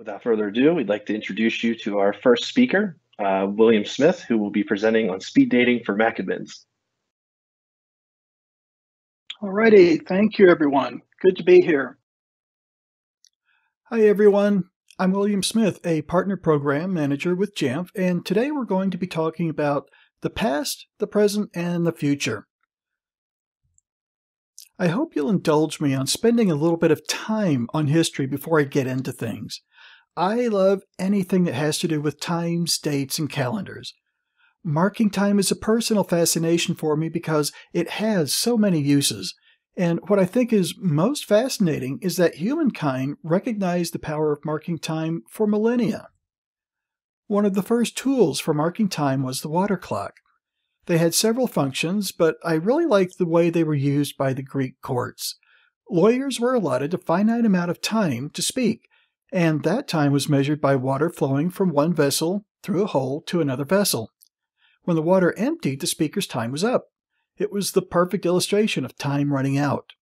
Without further ado, we'd like to introduce you to our first speaker, uh, William Smith, who will be presenting on speed dating for Mac admins. Alrighty, thank you everyone. Good to be here. Hi everyone, I'm William Smith, a partner program manager with Jamf, and today we're going to be talking about the past, the present, and the future. I hope you'll indulge me on spending a little bit of time on history before I get into things. I love anything that has to do with times, dates, and calendars. Marking time is a personal fascination for me because it has so many uses. And what I think is most fascinating is that humankind recognized the power of marking time for millennia. One of the first tools for marking time was the water clock. They had several functions, but I really liked the way they were used by the Greek courts. Lawyers were allotted a finite amount of time to speak, and that time was measured by water flowing from one vessel through a hole to another vessel. When the water emptied, the speaker's time was up. It was the perfect illustration of time running out.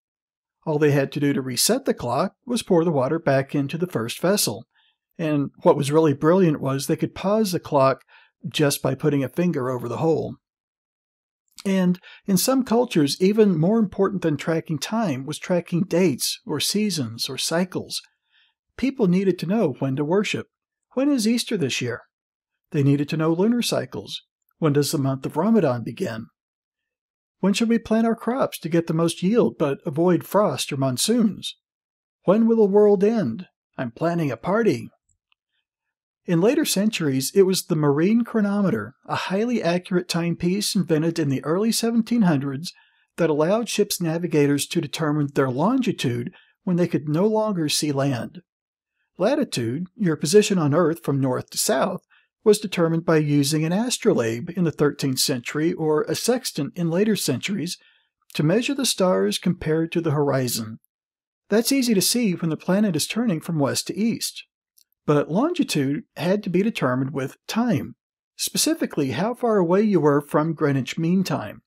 All they had to do to reset the clock was pour the water back into the first vessel. And what was really brilliant was they could pause the clock just by putting a finger over the hole. And in some cultures, even more important than tracking time was tracking dates or seasons or cycles. People needed to know when to worship. When is Easter this year? They needed to know lunar cycles. When does the month of Ramadan begin? When should we plant our crops to get the most yield but avoid frost or monsoons? When will the world end? I'm planning a party. In later centuries, it was the marine chronometer, a highly accurate timepiece invented in the early 1700s that allowed ships' navigators to determine their longitude when they could no longer see land. Latitude, your position on Earth from north to south, was determined by using an astrolabe in the 13th century or a sextant in later centuries to measure the stars compared to the horizon. That's easy to see when the planet is turning from west to east. But longitude had to be determined with time, specifically how far away you were from Greenwich Mean Time.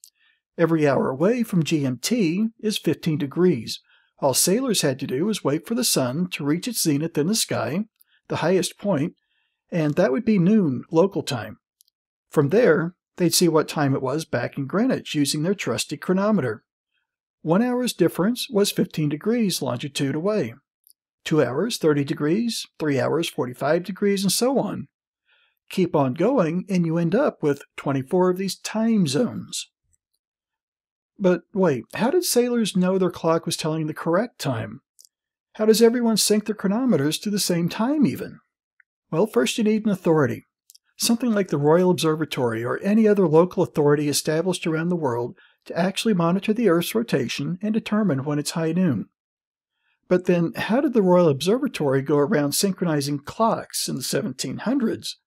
Every hour away from GMT is 15 degrees. All sailors had to do was wait for the sun to reach its zenith in the sky, the highest point, and that would be noon local time. From there, they'd see what time it was back in Greenwich using their trusty chronometer. One hour's difference was 15 degrees longitude away two hours, 30 degrees, three hours, 45 degrees, and so on. Keep on going, and you end up with 24 of these time zones. But wait, how did sailors know their clock was telling the correct time? How does everyone sync their chronometers to the same time, even? Well, first you need an authority. Something like the Royal Observatory or any other local authority established around the world to actually monitor the Earth's rotation and determine when it's high noon. But then, how did the Royal Observatory go around synchronizing clocks in the 1700s?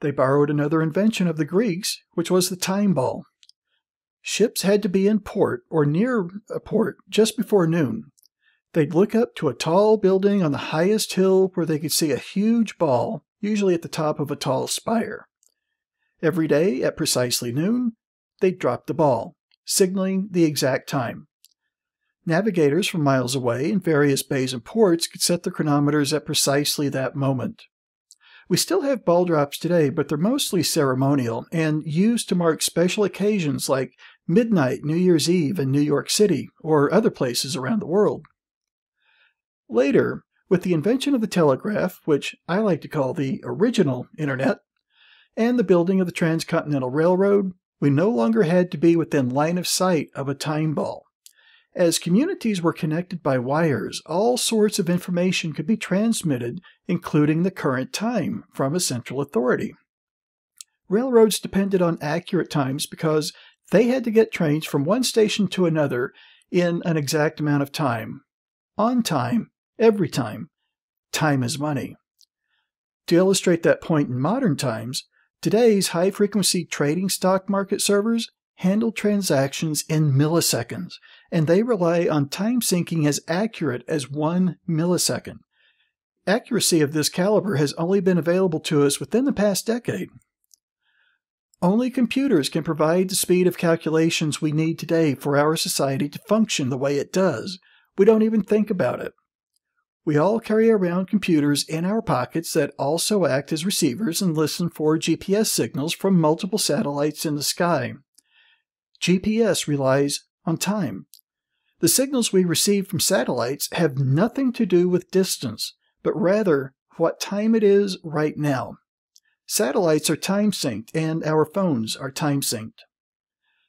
They borrowed another invention of the Greeks, which was the time ball. Ships had to be in port or near a port just before noon. They'd look up to a tall building on the highest hill where they could see a huge ball, usually at the top of a tall spire. Every day at precisely noon, they'd drop the ball, signaling the exact time. Navigators from miles away in various bays and ports could set their chronometers at precisely that moment. We still have ball drops today, but they're mostly ceremonial and used to mark special occasions like midnight, New Year's Eve in New York City, or other places around the world. Later, with the invention of the telegraph, which I like to call the original Internet, and the building of the Transcontinental Railroad, we no longer had to be within line of sight of a time ball. As communities were connected by wires, all sorts of information could be transmitted, including the current time, from a central authority. Railroads depended on accurate times because they had to get trains from one station to another in an exact amount of time. On time, every time. Time is money. To illustrate that point in modern times, today's high frequency trading stock market servers handle transactions in milliseconds, and they rely on time syncing as accurate as one millisecond. Accuracy of this caliber has only been available to us within the past decade. Only computers can provide the speed of calculations we need today for our society to function the way it does. We don't even think about it. We all carry around computers in our pockets that also act as receivers and listen for GPS signals from multiple satellites in the sky. GPS relies on time. The signals we receive from satellites have nothing to do with distance, but rather what time it is right now. Satellites are time synced, and our phones are time synced.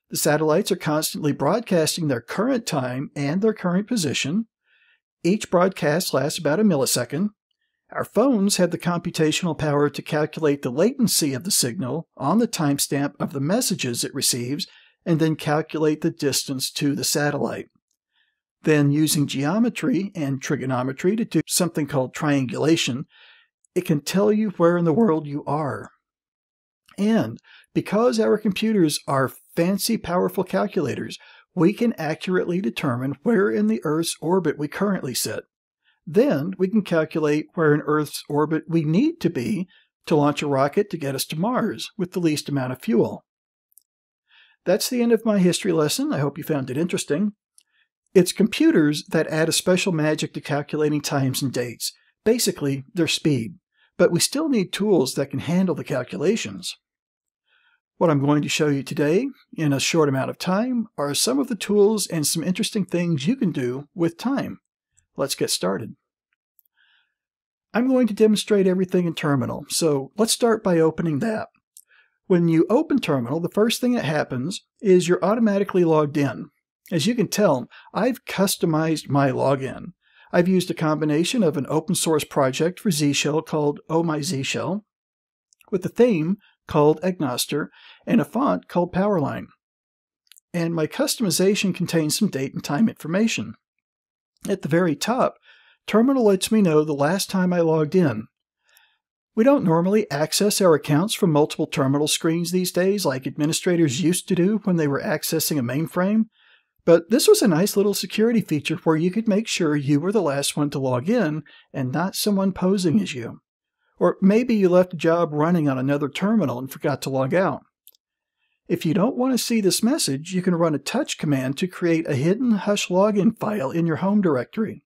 The satellites are constantly broadcasting their current time and their current position. Each broadcast lasts about a millisecond. Our phones have the computational power to calculate the latency of the signal on the timestamp of the messages it receives and then calculate the distance to the satellite. Then, using geometry and trigonometry to do something called triangulation, it can tell you where in the world you are. And because our computers are fancy, powerful calculators, we can accurately determine where in the Earth's orbit we currently sit. Then we can calculate where in Earth's orbit we need to be to launch a rocket to get us to Mars with the least amount of fuel. That's the end of my history lesson. I hope you found it interesting. It's computers that add a special magic to calculating times and dates, basically, their speed. But we still need tools that can handle the calculations. What I'm going to show you today, in a short amount of time, are some of the tools and some interesting things you can do with time. Let's get started. I'm going to demonstrate everything in Terminal, so let's start by opening that. When you open Terminal, the first thing that happens is you're automatically logged in. As you can tell, I've customized my login. I've used a combination of an open source project for Z Shell called Oh My Z Shell, with a theme called Agnoster and a font called Powerline. And my customization contains some date and time information. At the very top, Terminal lets me know the last time I logged in. We don't normally access our accounts from multiple terminal screens these days like administrators used to do when they were accessing a mainframe, but this was a nice little security feature where you could make sure you were the last one to log in and not someone posing as you. Or maybe you left a job running on another terminal and forgot to log out. If you don't want to see this message, you can run a touch command to create a hidden hush login file in your home directory.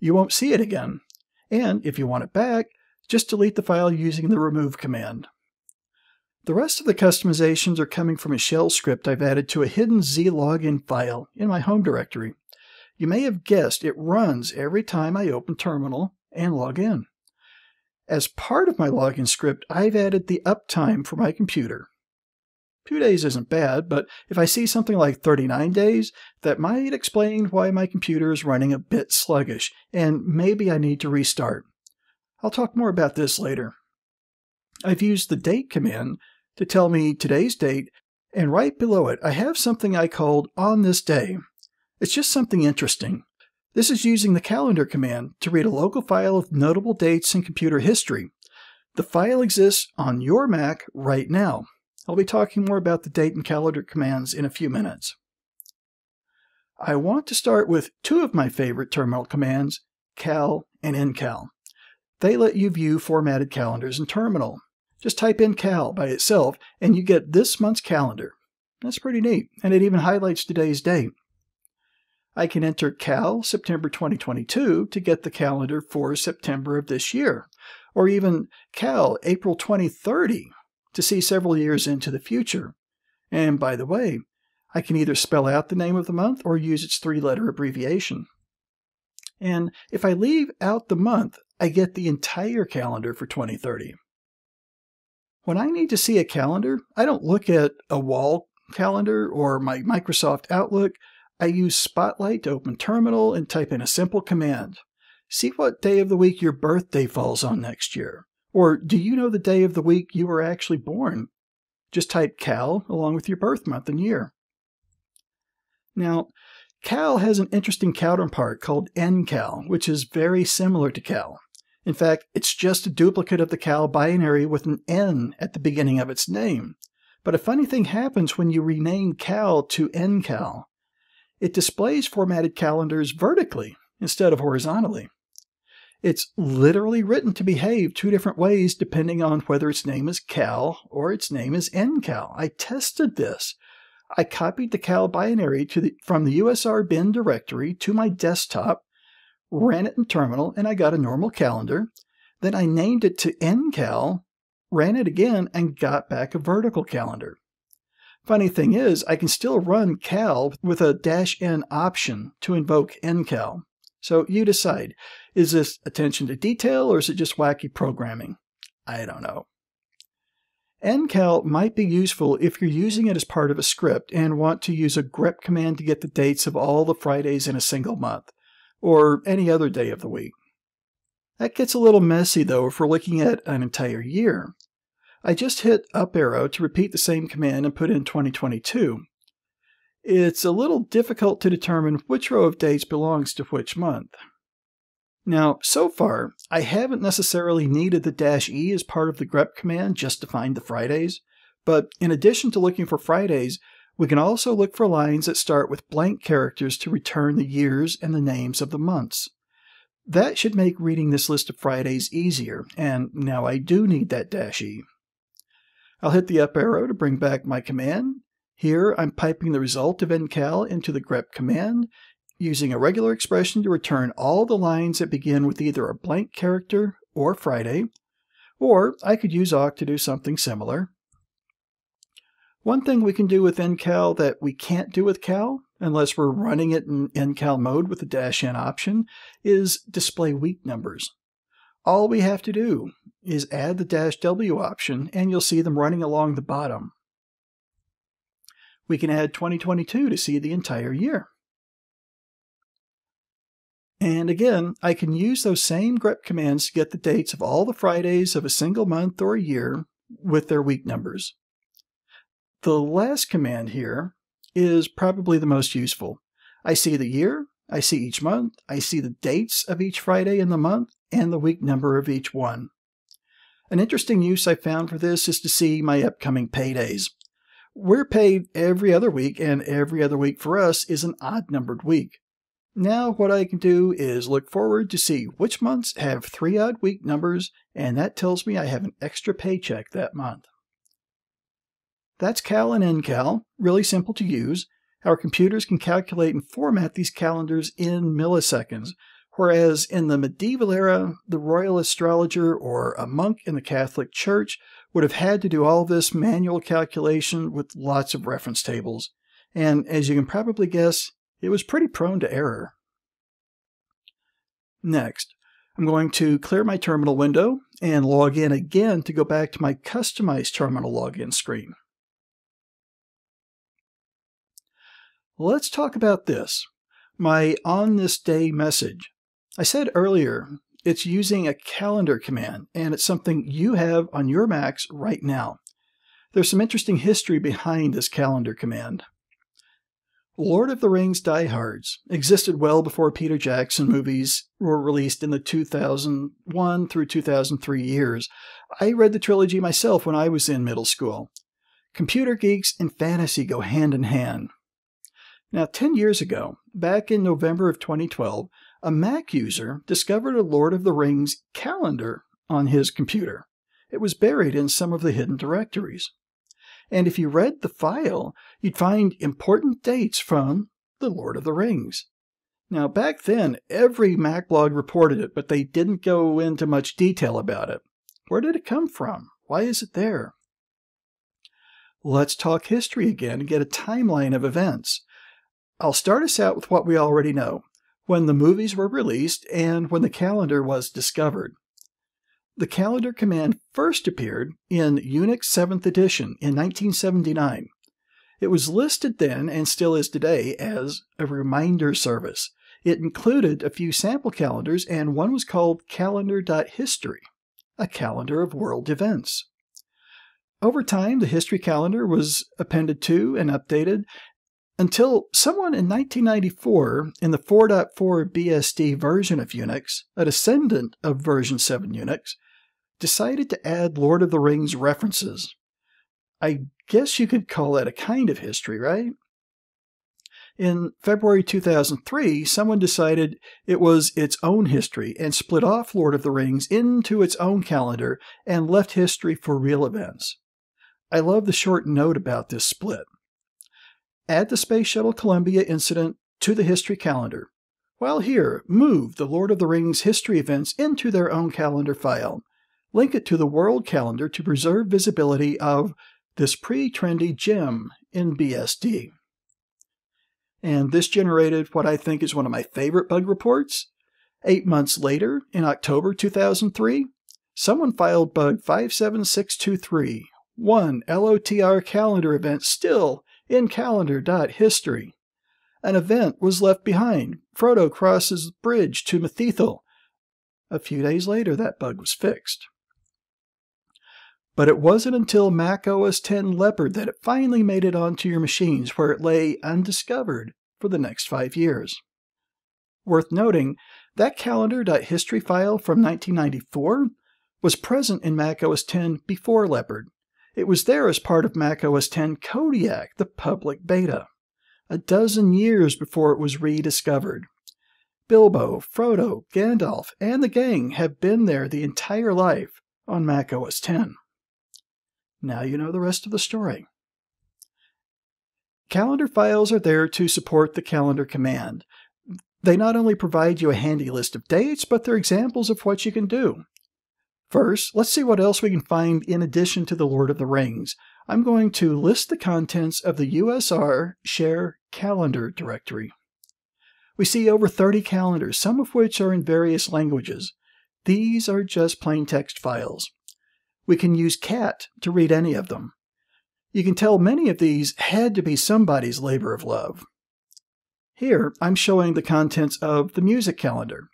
You won't see it again. And if you want it back, just delete the file using the remove command. The rest of the customizations are coming from a shell script I've added to a hidden zlogin file in my home directory. You may have guessed it runs every time I open terminal and log in. As part of my login script, I've added the uptime for my computer. Two days isn't bad, but if I see something like 39 days, that might explain why my computer is running a bit sluggish, and maybe I need to restart. I'll talk more about this later. I've used the date command to tell me today's date, and right below it I have something I called on this day. It's just something interesting. This is using the calendar command to read a local file of notable dates in computer history. The file exists on your Mac right now. I'll be talking more about the date and calendar commands in a few minutes. I want to start with two of my favorite terminal commands, cal and ncal. They let you view formatted calendars in terminal. Just type in cal by itself and you get this month's calendar. That's pretty neat, and it even highlights today's date. I can enter Cal September 2022 to get the calendar for September of this year, or even Cal April 2030 to see several years into the future. And by the way, I can either spell out the name of the month or use its three letter abbreviation. And if I leave out the month, I get the entire calendar for 2030. When I need to see a calendar, I don't look at a wall calendar or my Microsoft Outlook. I use Spotlight to open Terminal and type in a simple command. See what day of the week your birthday falls on next year. Or do you know the day of the week you were actually born? Just type Cal along with your birth month and year. Now, Cal has an interesting counterpart called NCal, which is very similar to Cal. In fact, it's just a duplicate of the Cal binary with an N at the beginning of its name. But a funny thing happens when you rename Cal to NCal it displays formatted calendars vertically instead of horizontally. It's literally written to behave two different ways depending on whether its name is cal or its name is ncal. I tested this. I copied the cal binary the, from the USR bin directory to my desktop, ran it in terminal, and I got a normal calendar. Then I named it to NCal, ran it again, and got back a vertical calendar. Funny thing is, I can still run cal with a dash n option to invoke ncal. So you decide, is this attention to detail or is it just wacky programming? I don't know. ncal might be useful if you're using it as part of a script and want to use a grep command to get the dates of all the Fridays in a single month, or any other day of the week. That gets a little messy though if we're looking at an entire year. I just hit up arrow to repeat the same command and put in 2022. It's a little difficult to determine which row of dates belongs to which month. Now, so far, I haven't necessarily needed the dash E as part of the grep command just to find the Fridays, but in addition to looking for Fridays, we can also look for lines that start with blank characters to return the years and the names of the months. That should make reading this list of Fridays easier, and now I do need that dash E. I'll hit the up arrow to bring back my command. Here I'm piping the result of ncal into the grep command, using a regular expression to return all the lines that begin with either a blank character or Friday, or I could use awk to do something similar. One thing we can do with ncal that we can't do with cal, unless we're running it in ncal mode with the dash n option, is display week numbers. All we have to do is add the dash W option and you'll see them running along the bottom. We can add 2022 to see the entire year. And again, I can use those same grep commands to get the dates of all the Fridays of a single month or a year with their week numbers. The last command here is probably the most useful. I see the year, I see each month, I see the dates of each Friday in the month, and the week number of each one. An interesting use I found for this is to see my upcoming paydays. We're paid every other week, and every other week for us is an odd numbered week. Now, what I can do is look forward to see which months have three odd week numbers, and that tells me I have an extra paycheck that month. That's Cal and NCal, really simple to use. Our computers can calculate and format these calendars in milliseconds, whereas in the medieval era, the royal astrologer or a monk in the Catholic Church would have had to do all this manual calculation with lots of reference tables. And as you can probably guess, it was pretty prone to error. Next, I'm going to clear my terminal window and log in again to go back to my customized terminal login screen. Let's talk about this, my on this day message. I said earlier, it's using a calendar command, and it's something you have on your Macs right now. There's some interesting history behind this calendar command. Lord of the Rings diehards existed well before Peter Jackson movies were released in the 2001 through 2003 years. I read the trilogy myself when I was in middle school. Computer geeks and fantasy go hand in hand. Now, 10 years ago, back in November of 2012, a Mac user discovered a Lord of the Rings calendar on his computer. It was buried in some of the hidden directories. And if you read the file, you'd find important dates from The Lord of the Rings. Now, back then, every Mac blog reported it, but they didn't go into much detail about it. Where did it come from? Why is it there? Let's talk history again and get a timeline of events. I'll start us out with what we already know when the movies were released and when the calendar was discovered. The calendar command first appeared in Unix 7th edition in 1979. It was listed then and still is today as a reminder service. It included a few sample calendars, and one was called calendar.history, a calendar of world events. Over time, the history calendar was appended to and updated, until someone in 1994 in the 4.4 BSD version of Unix, a descendant of version 7 Unix, decided to add Lord of the Rings references. I guess you could call that a kind of history, right? In February 2003, someone decided it was its own history and split off Lord of the Rings into its own calendar and left history for real events. I love the short note about this split. Add the Space Shuttle Columbia incident to the history calendar. While here, move the Lord of the Rings history events into their own calendar file. Link it to the world calendar to preserve visibility of this pre trendy gem in BSD. And this generated what I think is one of my favorite bug reports. Eight months later, in October 2003, someone filed bug 57623, one LOTR calendar event still in calendar.history. An event was left behind. Frodo crosses the bridge to Mitheithel. A few days later, that bug was fixed. But it wasn't until Mac OS X Leopard that it finally made it onto your machines, where it lay undiscovered for the next five years. Worth noting, that calendar.history file from 1994 was present in Mac OS X before Leopard. It was there as part of Mac OS X Kodiak, the public beta, a dozen years before it was rediscovered. Bilbo, Frodo, Gandalf, and the gang have been there the entire life on Mac OS X. Now you know the rest of the story. Calendar files are there to support the calendar command. They not only provide you a handy list of dates, but they're examples of what you can do. First, let's see what else we can find in addition to the Lord of the Rings. I'm going to list the contents of the USR Share Calendar directory. We see over 30 calendars, some of which are in various languages. These are just plain text files. We can use cat to read any of them. You can tell many of these had to be somebody's labor of love. Here, I'm showing the contents of the music calendar.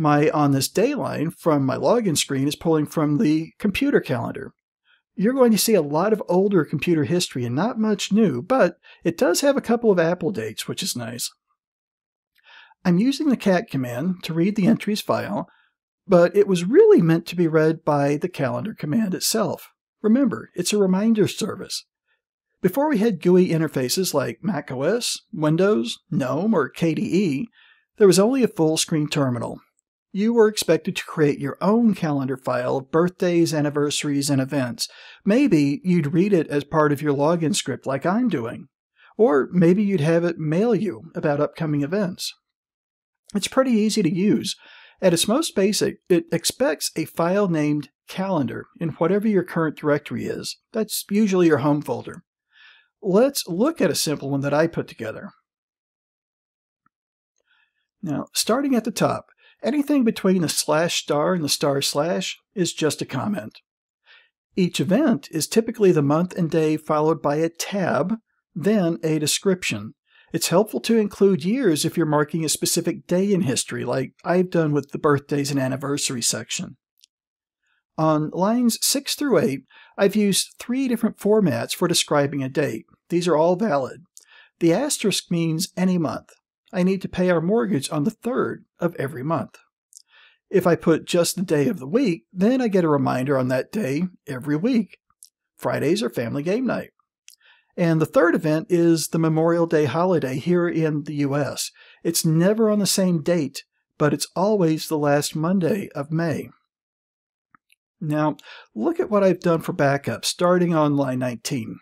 My On This Day line from my login screen is pulling from the computer calendar. You're going to see a lot of older computer history and not much new, but it does have a couple of Apple dates, which is nice. I'm using the cat command to read the entries file, but it was really meant to be read by the calendar command itself. Remember, it's a reminder service. Before we had GUI interfaces like macOS, Windows, GNOME, or KDE, there was only a full screen terminal, you were expected to create your own calendar file of birthdays, anniversaries, and events. Maybe you'd read it as part of your login script, like I'm doing. Or maybe you'd have it mail you about upcoming events. It's pretty easy to use. At its most basic, it expects a file named calendar in whatever your current directory is. That's usually your home folder. Let's look at a simple one that I put together. Now, starting at the top, Anything between the slash star and the star slash is just a comment. Each event is typically the month and day followed by a tab, then a description. It's helpful to include years if you're marking a specific day in history, like I've done with the birthdays and anniversary section. On lines 6 through 8, I've used three different formats for describing a date. These are all valid. The asterisk means any month. I need to pay our mortgage on the third of every month. If I put just the day of the week, then I get a reminder on that day every week. Fridays are family game night. And the third event is the Memorial Day holiday here in the US. It's never on the same date, but it's always the last Monday of May. Now, look at what I've done for backup starting on line 19.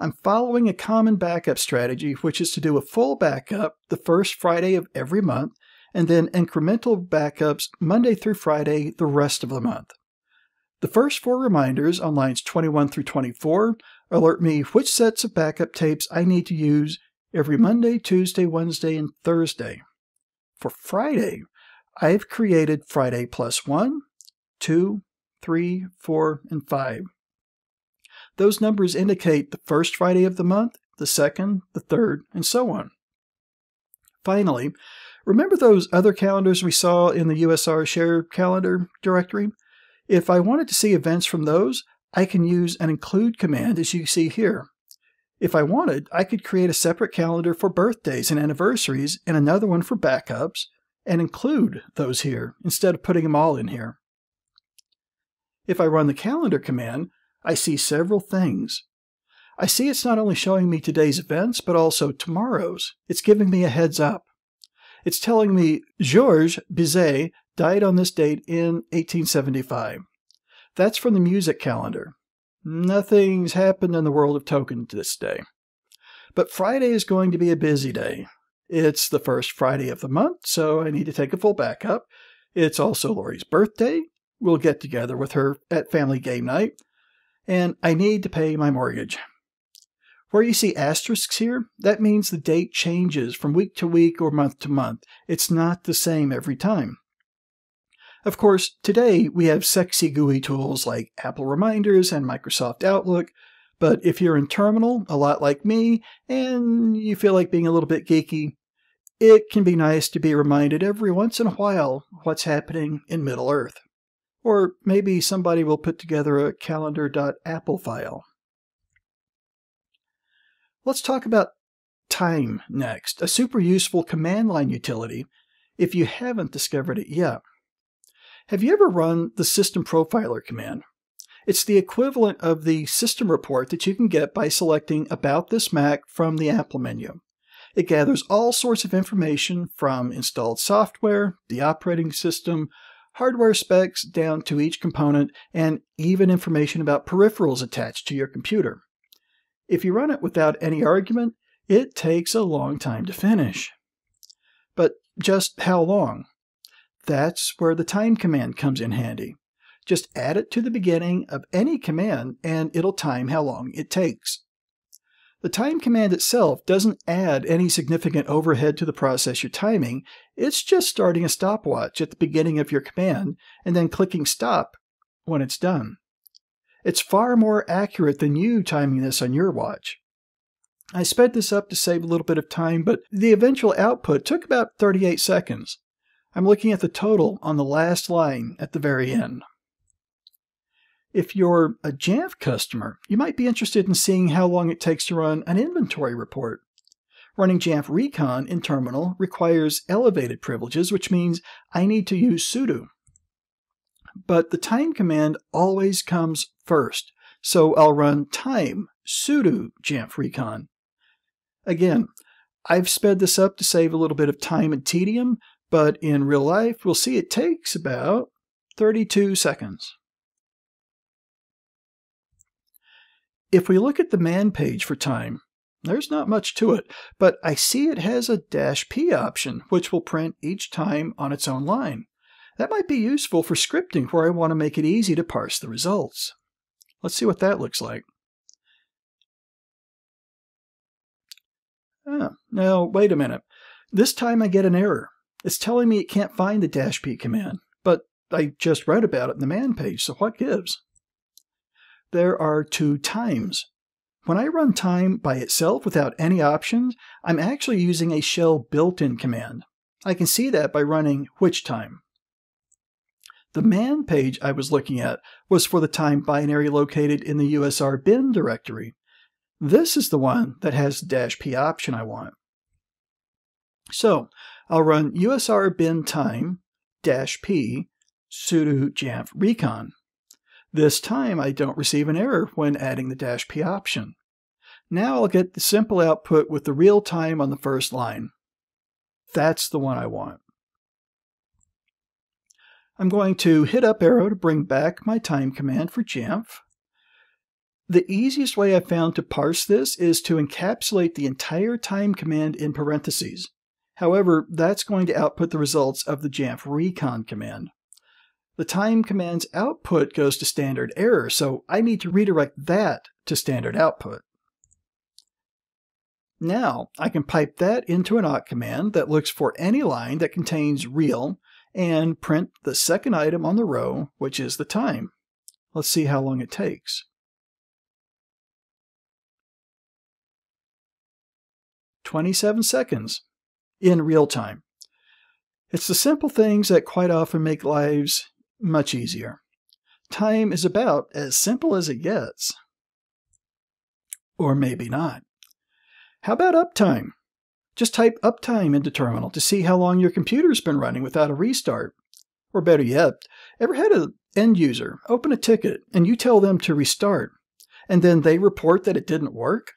I'm following a common backup strategy, which is to do a full backup the first Friday of every month, and then incremental backups Monday through Friday the rest of the month. The first four reminders on lines 21 through 24 alert me which sets of backup tapes I need to use every Monday, Tuesday, Wednesday, and Thursday. For Friday, I've created Friday plus 1, 2, 3, 4, and 5. Those numbers indicate the first Friday of the month, the second, the third, and so on. Finally, remember those other calendars we saw in the USR Share Calendar directory? If I wanted to see events from those, I can use an include command as you see here. If I wanted, I could create a separate calendar for birthdays and anniversaries and another one for backups and include those here instead of putting them all in here. If I run the calendar command, I see several things. I see it's not only showing me today's events, but also tomorrow's. It's giving me a heads up. It's telling me Georges Bizet died on this date in 1875. That's from the music calendar. Nothing's happened in the world of Tolkien this day. But Friday is going to be a busy day. It's the first Friday of the month, so I need to take a full backup. It's also Lori's birthday. We'll get together with her at family game night. And I need to pay my mortgage. Where you see asterisks here, that means the date changes from week to week or month to month. It's not the same every time. Of course, today we have sexy GUI tools like Apple Reminders and Microsoft Outlook, but if you're in Terminal, a lot like me, and you feel like being a little bit geeky, it can be nice to be reminded every once in a while what's happening in Middle Earth. Or maybe somebody will put together a calendar.apple file. Let's talk about Time next, a super useful command line utility if you haven't discovered it yet. Have you ever run the System Profiler command? It's the equivalent of the system report that you can get by selecting About this Mac from the Apple menu. It gathers all sorts of information from installed software, the operating system, hardware specs down to each component, and even information about peripherals attached to your computer. If you run it without any argument, it takes a long time to finish. But just how long? That's where the time command comes in handy. Just add it to the beginning of any command and it'll time how long it takes. The time command itself doesn't add any significant overhead to the process you're timing, it's just starting a stopwatch at the beginning of your command and then clicking stop when it's done. It's far more accurate than you timing this on your watch. I sped this up to save a little bit of time, but the eventual output took about 38 seconds. I'm looking at the total on the last line at the very end. If you're a Jamf customer, you might be interested in seeing how long it takes to run an inventory report. Running Jamf Recon in Terminal requires elevated privileges, which means I need to use sudo. But the time command always comes first, so I'll run time sudo Jamf Recon. Again, I've sped this up to save a little bit of time and tedium, but in real life, we'll see it takes about 32 seconds. If we look at the man page for time, there's not much to it, but I see it has a dash P option, which will print each time on its own line. That might be useful for scripting where I want to make it easy to parse the results. Let's see what that looks like. Ah, now, wait a minute. This time I get an error. It's telling me it can't find the dash P command, but I just read about it in the man page, so what gives? There are two times. When I run time by itself without any options, I'm actually using a shell built-in command. I can see that by running which time. The man page I was looking at was for the time binary located in the USR bin directory. This is the one that has the dash p option I want. So I'll run USR bin time dash p sudo jamf recon. This time I don't receive an error when adding the dash P option. Now I'll get the simple output with the real time on the first line. That's the one I want. I'm going to hit up arrow to bring back my time command for Jamf. The easiest way I've found to parse this is to encapsulate the entire time command in parentheses. However, that's going to output the results of the Jamf recon command. The time command's output goes to standard error, so I need to redirect that to standard output. Now, I can pipe that into an awk command that looks for any line that contains real and print the second item on the row, which is the time. Let's see how long it takes. Twenty-seven seconds in real time. It's the simple things that quite often make lives much easier. Time is about as simple as it gets. Or maybe not. How about uptime? Just type uptime into terminal to see how long your computer's been running without a restart. Or better yet, ever had an end user open a ticket and you tell them to restart, and then they report that it didn't work?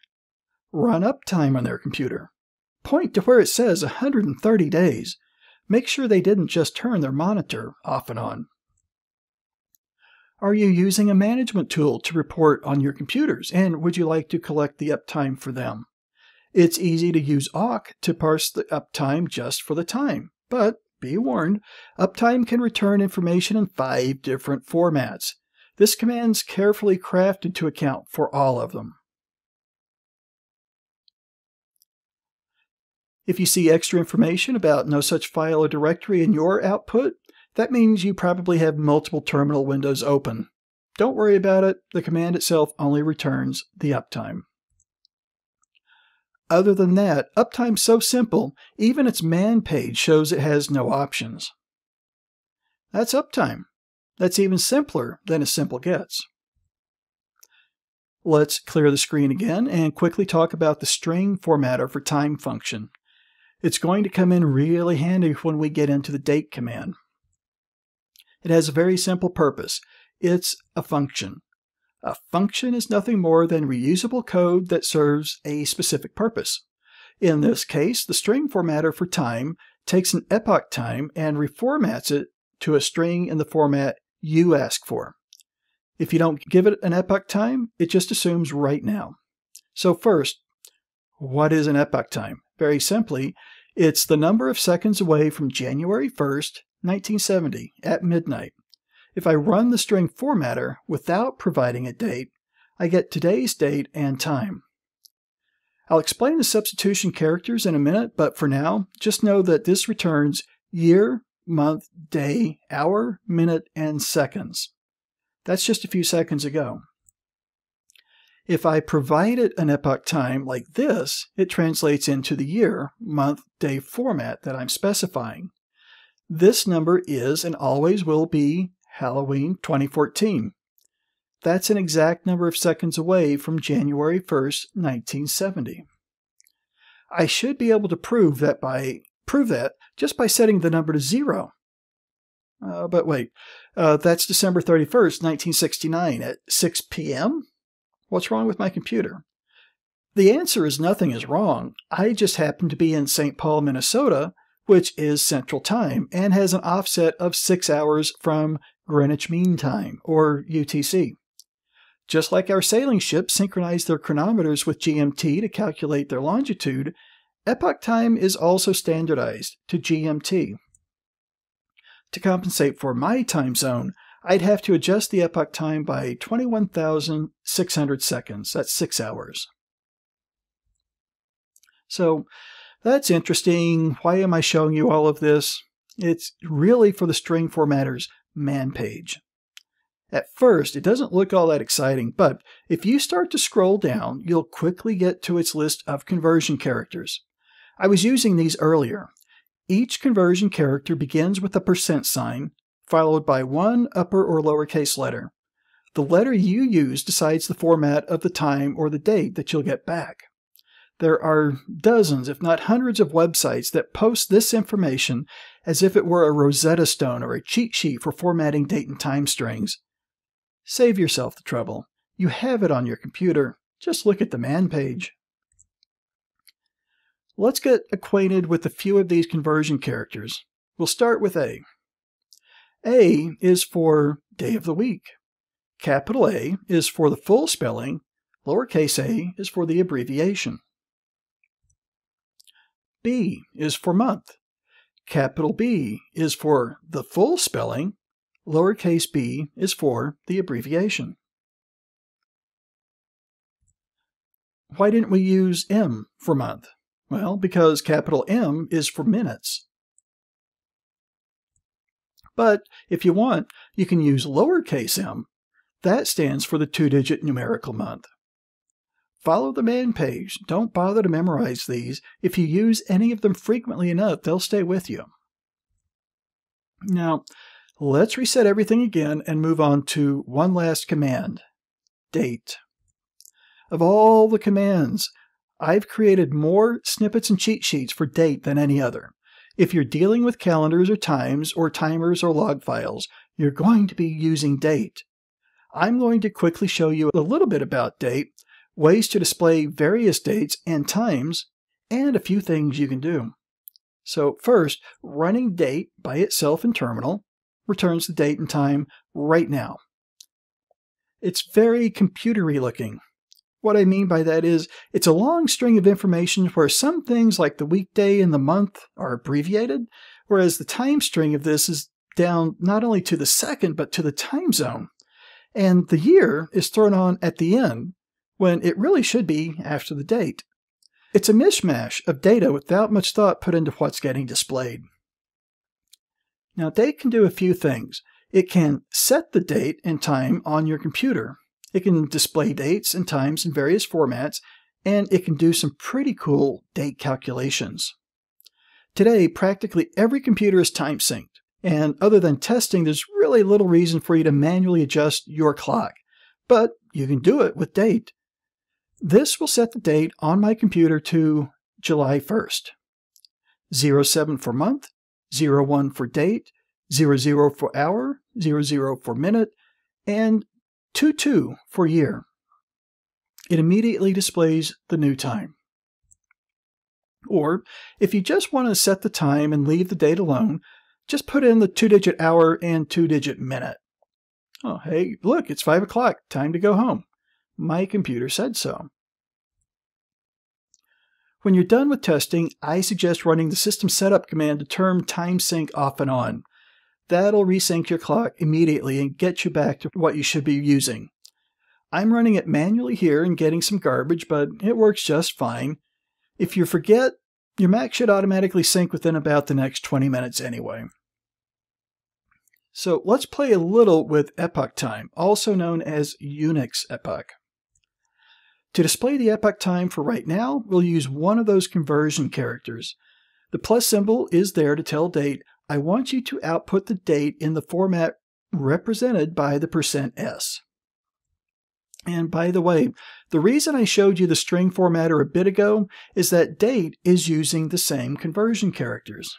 Run uptime on their computer. Point to where it says 130 days. Make sure they didn't just turn their monitor off and on. Are you using a management tool to report on your computers, and would you like to collect the uptime for them? It's easy to use awk to parse the uptime just for the time, but be warned, uptime can return information in five different formats. This command's carefully crafted to account for all of them. If you see extra information about no such file or directory in your output, that means you probably have multiple terminal windows open. Don't worry about it, the command itself only returns the uptime. Other than that, uptime's so simple, even its man page shows it has no options. That's uptime. That's even simpler than a simple gets. Let's clear the screen again and quickly talk about the string formatter for time function. It's going to come in really handy when we get into the date command. It has a very simple purpose. It's a function. A function is nothing more than reusable code that serves a specific purpose. In this case, the string formatter for time takes an epoch time and reformats it to a string in the format you ask for. If you don't give it an epoch time, it just assumes right now. So first, what is an epoch time? Very simply, it's the number of seconds away from January 1st, 1970 at midnight. If I run the string formatter without providing a date, I get today's date and time. I'll explain the substitution characters in a minute, but for now, just know that this returns year, month, day, hour, minute, and seconds. That's just a few seconds ago. If I provided an epoch time like this, it translates into the year, month, day format that I'm specifying. This number is and always will be Halloween 2014. That's an exact number of seconds away from January 1st, 1970. I should be able to prove that by prove that just by setting the number to zero. Uh, but wait, uh, that's December 31st, 1969 at 6 p.m.? What's wrong with my computer? The answer is nothing is wrong. I just happen to be in St. Paul, Minnesota, which is Central Time and has an offset of six hours from Greenwich Mean Time, or UTC. Just like our sailing ships synchronize their chronometers with GMT to calculate their longitude, epoch time is also standardized to GMT. To compensate for my time zone, I'd have to adjust the epoch time by 21,600 seconds. That's six hours. So that's interesting. Why am I showing you all of this? It's really for the string formatters man page. At first, it doesn't look all that exciting, but if you start to scroll down, you'll quickly get to its list of conversion characters. I was using these earlier. Each conversion character begins with a percent sign, followed by one upper or lowercase letter. The letter you use decides the format of the time or the date that you'll get back. There are dozens, if not hundreds, of websites that post this information as if it were a Rosetta Stone or a cheat sheet for formatting date and time strings. Save yourself the trouble. You have it on your computer. Just look at the man page. Let's get acquainted with a few of these conversion characters. We'll start with A. A is for day of the week. Capital A is for the full spelling. Lowercase a is for the abbreviation. B is for month. Capital B is for the full spelling. Lowercase b is for the abbreviation. Why didn't we use M for month? Well, because capital M is for minutes. But if you want, you can use lowercase m. That stands for the two-digit numerical month. Follow the man page. Don't bother to memorize these. If you use any of them frequently enough, they'll stay with you. Now, let's reset everything again and move on to one last command, date. Of all the commands, I've created more snippets and cheat sheets for date than any other. If you're dealing with calendars or times or timers or log files, you're going to be using date. I'm going to quickly show you a little bit about date ways to display various dates and times, and a few things you can do. So first, running date by itself in terminal returns the date and time right now. It's very computery looking. What I mean by that is it's a long string of information where some things like the weekday and the month are abbreviated, whereas the time string of this is down not only to the second but to the time zone. And the year is thrown on at the end when it really should be after the date. It's a mishmash of data without much thought put into what's getting displayed. Now, date can do a few things. It can set the date and time on your computer. It can display dates and times in various formats, and it can do some pretty cool date calculations. Today, practically every computer is time synced, and other than testing, there's really little reason for you to manually adjust your clock. But you can do it with date. This will set the date on my computer to July 1st. 07 for month, 01 for date, 00 for hour, 00 for minute, and 22 for year. It immediately displays the new time. Or, if you just want to set the time and leave the date alone, just put in the two digit hour and two digit minute. Oh, hey, look, it's 5 o'clock, time to go home. My computer said so. When you're done with testing, I suggest running the system setup command to turn time sync off and on. That'll resync your clock immediately and get you back to what you should be using. I'm running it manually here and getting some garbage, but it works just fine. If you forget, your Mac should automatically sync within about the next 20 minutes anyway. So let's play a little with epoch time, also known as Unix epoch. To display the epoch time for right now, we'll use one of those conversion characters. The plus symbol is there to tell date, I want you to output the date in the format represented by the percent %s. And by the way, the reason I showed you the string formatter a bit ago is that date is using the same conversion characters.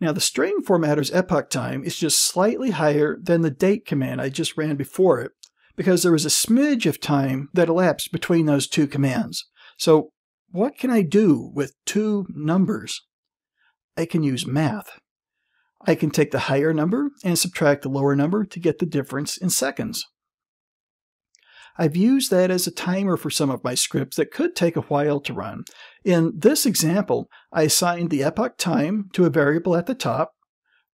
Now the string formatter's epoch time is just slightly higher than the date command I just ran before it because there was a smidge of time that elapsed between those two commands. So what can I do with two numbers? I can use math. I can take the higher number and subtract the lower number to get the difference in seconds. I've used that as a timer for some of my scripts that could take a while to run. In this example, I assigned the epoch time to a variable at the top,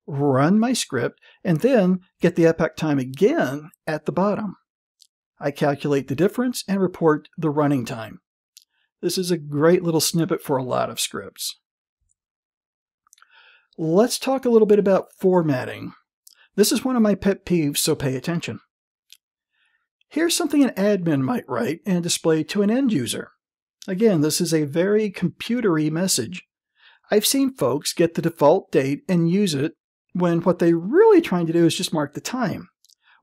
run my script, and then get the epoch time again at the bottom. I calculate the difference and report the running time. This is a great little snippet for a lot of scripts. Let's talk a little bit about formatting. This is one of my pet peeves, so pay attention. Here's something an admin might write and display to an end user. Again, this is a very computery message. I've seen folks get the default date and use it when what they're really trying to do is just mark the time.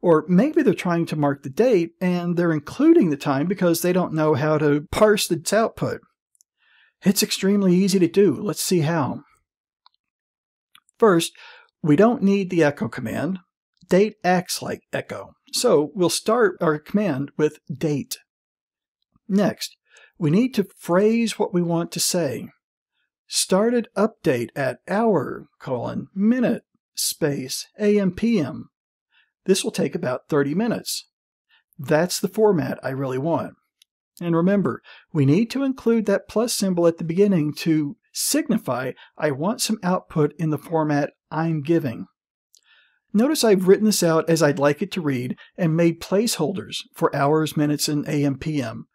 Or maybe they're trying to mark the date and they're including the time because they don't know how to parse its output. It's extremely easy to do. Let's see how. First, we don't need the echo command. Date acts like echo, so we'll start our command with date. Next, we need to phrase what we want to say. Started update at hour, colon, minute, space, AM, PM. This will take about 30 minutes. That's the format I really want. And remember, we need to include that plus symbol at the beginning to signify I want some output in the format I'm giving. Notice I've written this out as I'd like it to read and made placeholders for hours, minutes, and AM PM.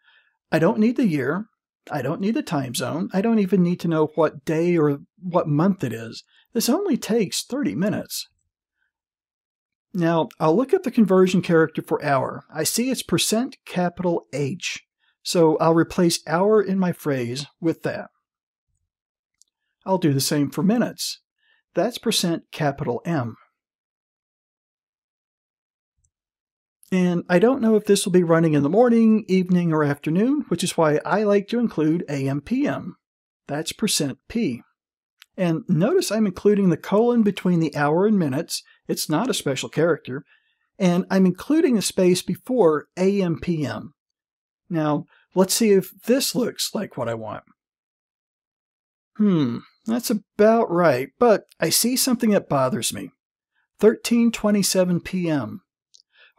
I don't need the year. I don't need the time zone. I don't even need to know what day or what month it is. This only takes 30 minutes. Now, I'll look at the conversion character for hour. I see it's percent capital H. So I'll replace hour in my phrase with that. I'll do the same for minutes. That's percent capital M. And I don't know if this will be running in the morning, evening, or afternoon, which is why I like to include AM PM. That's percent %P. And notice I'm including the colon between the hour and minutes. It's not a special character. And I'm including a space before AM PM. Now, let's see if this looks like what I want. Hmm, that's about right, but I see something that bothers me. 13:27 p.m.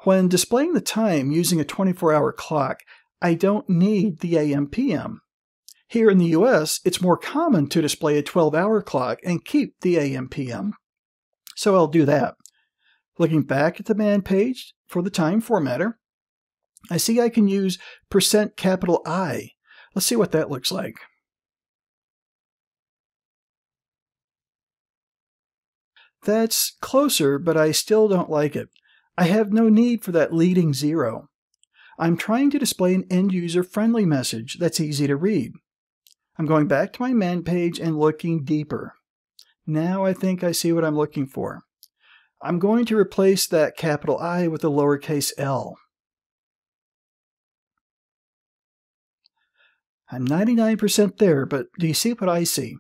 When displaying the time using a 24-hour clock, I don't need the AM PM. Here in the US, it's more common to display a 12 hour clock and keep the AM PM. So I'll do that. Looking back at the man page for the time formatter, I see I can use percent capital I. Let's see what that looks like. That's closer, but I still don't like it. I have no need for that leading zero. I'm trying to display an end-user friendly message that's easy to read. I'm going back to my man page and looking deeper. Now I think I see what I'm looking for. I'm going to replace that capital I with a lowercase l. I'm 99% there, but do you see what I see?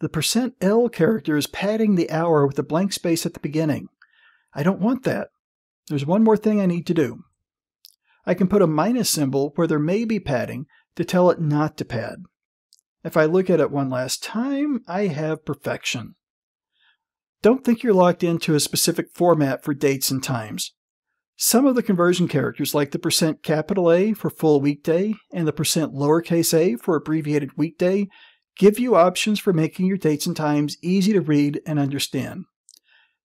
The percent %L character is padding the hour with a blank space at the beginning. I don't want that. There's one more thing I need to do. I can put a minus symbol where there may be padding to tell it not to pad. If I look at it one last time, I have perfection. Don't think you're locked into a specific format for dates and times. Some of the conversion characters, like the percent capital A for full weekday and the percent lowercase a for abbreviated weekday, give you options for making your dates and times easy to read and understand.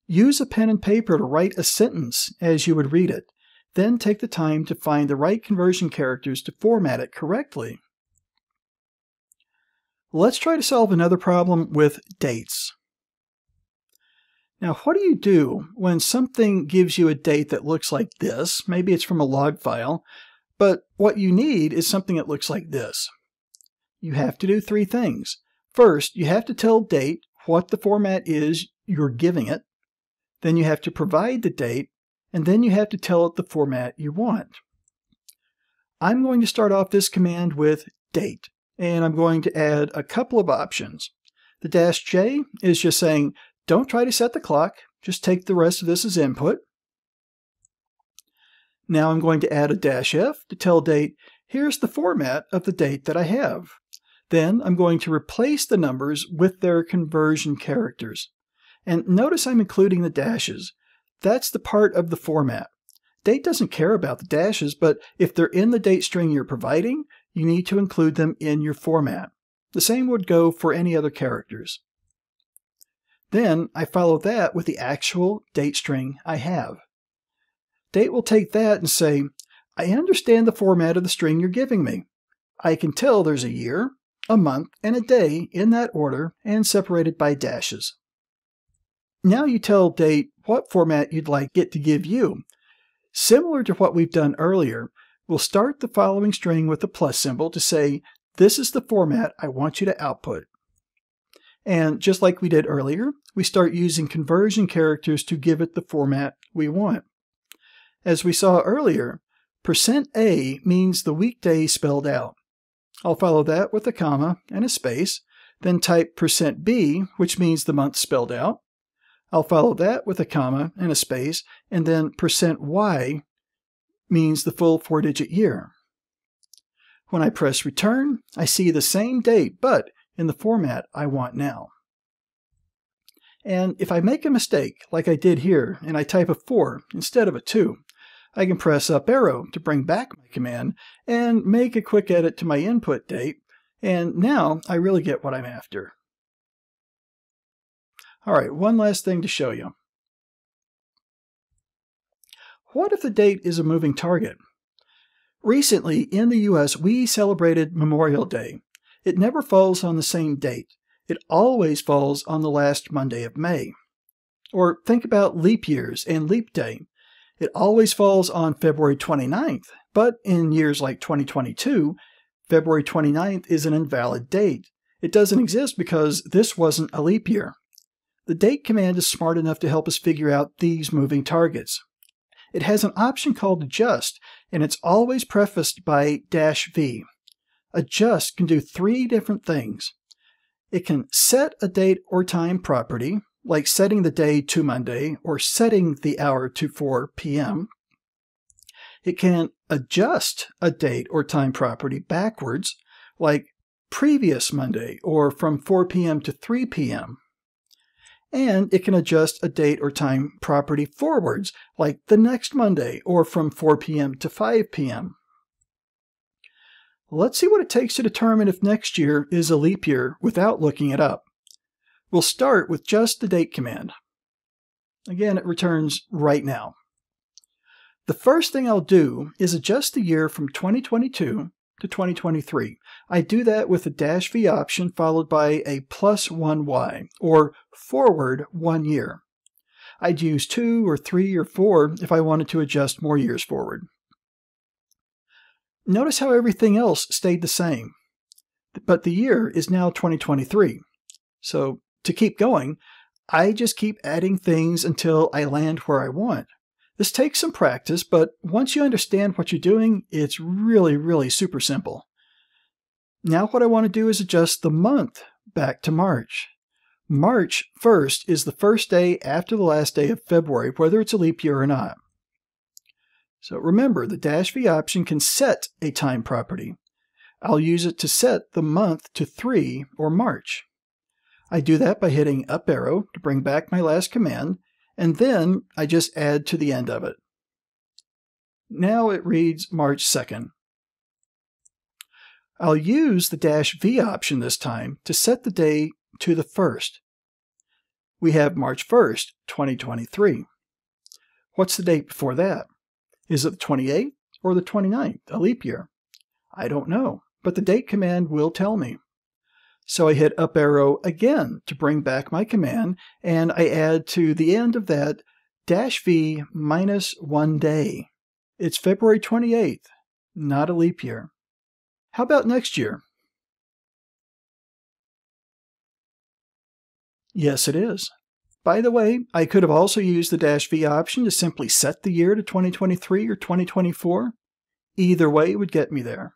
Use a pen and paper to write a sentence as you would read it, then take the time to find the right conversion characters to format it correctly. Let's try to solve another problem with dates. Now, what do you do when something gives you a date that looks like this? Maybe it's from a log file, but what you need is something that looks like this you have to do three things. First, you have to tell date what the format is you're giving it. Then you have to provide the date, and then you have to tell it the format you want. I'm going to start off this command with date, and I'm going to add a couple of options. The dash J is just saying, don't try to set the clock, just take the rest of this as input. Now I'm going to add a dash F to tell date, here's the format of the date that I have. Then I'm going to replace the numbers with their conversion characters. And notice I'm including the dashes. That's the part of the format. Date doesn't care about the dashes, but if they're in the date string you're providing, you need to include them in your format. The same would go for any other characters. Then I follow that with the actual date string I have. Date will take that and say, I understand the format of the string you're giving me. I can tell there's a year, a month, and a day in that order and separated by dashes. Now you tell date what format you'd like it to give you. Similar to what we've done earlier, we'll start the following string with a plus symbol to say, this is the format I want you to output. And just like we did earlier, we start using conversion characters to give it the format we want. As we saw earlier, percent %A means the weekday spelled out. I'll follow that with a comma and a space, then type percent %B, which means the month spelled out. I'll follow that with a comma and a space, and then percent %Y means the full four-digit year. When I press return, I see the same date, but in the format I want now. And if I make a mistake, like I did here, and I type a 4 instead of a 2, I can press up arrow to bring back my command and make a quick edit to my input date, and now I really get what I'm after. All right, one last thing to show you. What if the date is a moving target? Recently, in the US, we celebrated Memorial Day. It never falls on the same date. It always falls on the last Monday of May. Or think about leap years and leap day. It always falls on February 29th, but in years like 2022, February 29th is an invalid date. It doesn't exist because this wasn't a leap year. The date command is smart enough to help us figure out these moving targets. It has an option called adjust, and it's always prefaced by dash V. Adjust can do three different things. It can set a date or time property, like setting the day to Monday or setting the hour to 4 p.m. It can adjust a date or time property backwards, like previous Monday or from 4 p.m. to 3 p.m. And it can adjust a date or time property forwards, like the next Monday or from 4 p.m. to 5 p.m. Let's see what it takes to determine if next year is a leap year without looking it up. We'll start with just the date command. Again, it returns right now. The first thing I'll do is adjust the year from 2022 to 2023. I do that with the dash V option followed by a plus 1y, or forward one year. I'd use 2 or 3 or 4 if I wanted to adjust more years forward. Notice how everything else stayed the same, but the year is now 2023. So to keep going, I just keep adding things until I land where I want. This takes some practice, but once you understand what you're doing, it's really, really super simple. Now what I want to do is adjust the month back to March. March 1st is the first day after the last day of February, whether it's a leap year or not. So remember, the dash V option can set a time property. I'll use it to set the month to 3 or March. I do that by hitting up arrow to bring back my last command, and then I just add to the end of it. Now it reads March 2nd. I'll use the dash V option this time to set the day to the 1st. We have March 1st, 2023. What's the date before that? Is it the 28th or the 29th, a leap year? I don't know, but the date command will tell me. So I hit up arrow again to bring back my command, and I add to the end of that dash V minus one day. It's February 28th, not a leap year. How about next year? Yes, it is. By the way, I could have also used the dash V option to simply set the year to 2023 or 2024. Either way would get me there.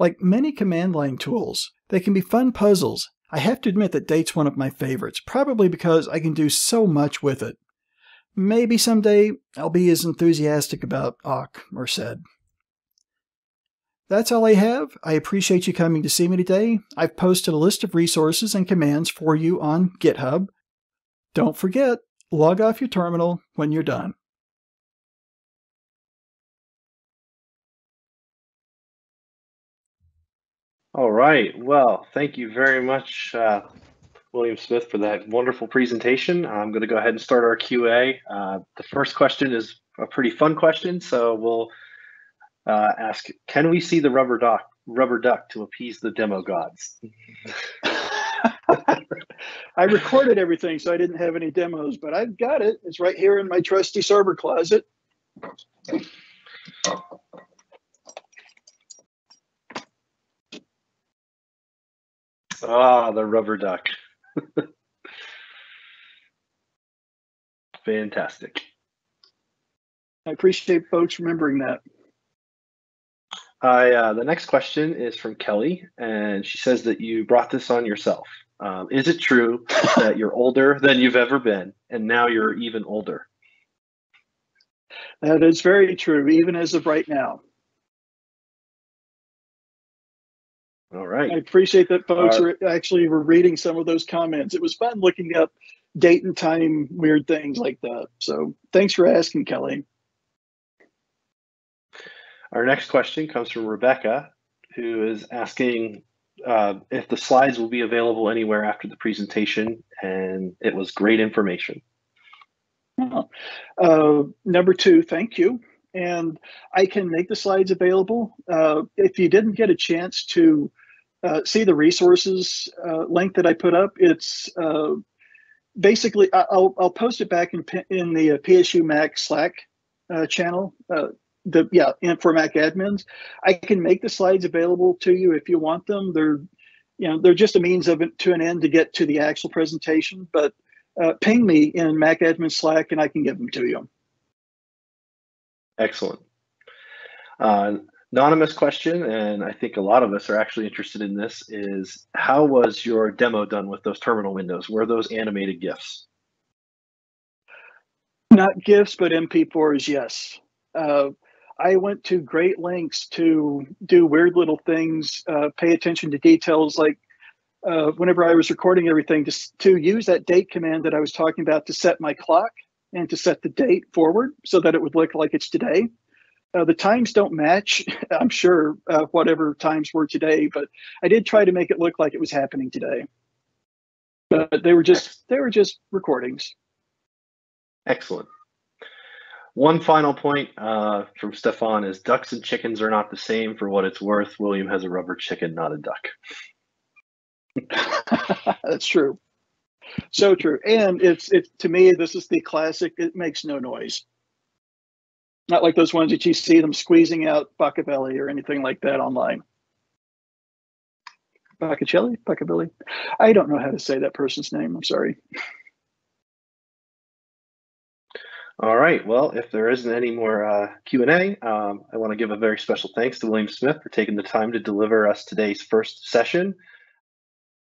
Like many command line tools, they can be fun puzzles. I have to admit that Date's one of my favorites, probably because I can do so much with it. Maybe someday I'll be as enthusiastic about awk or sed. That's all I have. I appreciate you coming to see me today. I've posted a list of resources and commands for you on GitHub. Don't forget, log off your terminal when you're done. All right. Well, thank you very much, uh, William Smith, for that wonderful presentation. I'm going to go ahead and start our QA. Uh, the first question is a pretty fun question, so we'll uh, ask, can we see the rubber duck, rubber duck to appease the demo gods? I recorded everything, so I didn't have any demos, but I've got it. It's right here in my trusty server closet. Ah, the rubber duck. Fantastic. I appreciate folks remembering that. I, uh, the next question is from Kelly, and she says that you brought this on yourself. Um, is it true that you're older than you've ever been, and now you're even older? That is very true, even as of right now. All right. I appreciate that folks Uh, are actually were reading some of those comments. It was fun looking up date and time weird things like that. So thanks for asking, Kelly. Our next question comes from Rebecca, who is asking uh, if the slides will be available anywhere after the presentation, and it was great information. Uh, number two, thank you. And I can make the slides available. Uh, if you didn't get a chance to uh, see the resources uh, link that I put up, it's uh, basically, I'll, I'll post it back in, in the uh, PSU Mac Slack uh, channel. Uh, the yeah, and for Mac admins, I can make the slides available to you if you want them. They're, you know, they're just a means of it to an end to get to the actual presentation. But uh, ping me in Mac admin Slack, and I can give them to you. Excellent. Anonymous question, and I think a lot of us are actually interested in this, is how was your demo done with those terminal windows? Were those animated GIFs? Not GIFs, but MP4s, yes. Uh, I went to great lengths to do weird little things, uh, pay attention to details like uh, whenever I was recording everything, just to use that date command that I was talking about to set my clock and to set the date forward so that it would look like it's today. Uh, the times don't match, I'm sure, uh, whatever times were today, but I did try to make it look like it was happening today. But they were just they were just recordings. Excellent. One final point uh, from Stefan is ducks and chickens are not the same. For what it's worth, William has a rubber chicken, not a duck. That's true. So true. And it's it's to me, this is the classic, it makes no noise. Not like those ones that you see them squeezing out Baccavelli or anything like that online. Baccacelli? Baccavelli? I don't know how to say that person's name. I'm sorry. All right. Well, if there isn't any more uh, Q&A, um, I want to give a very special thanks to William Smith for taking the time to deliver us today's first session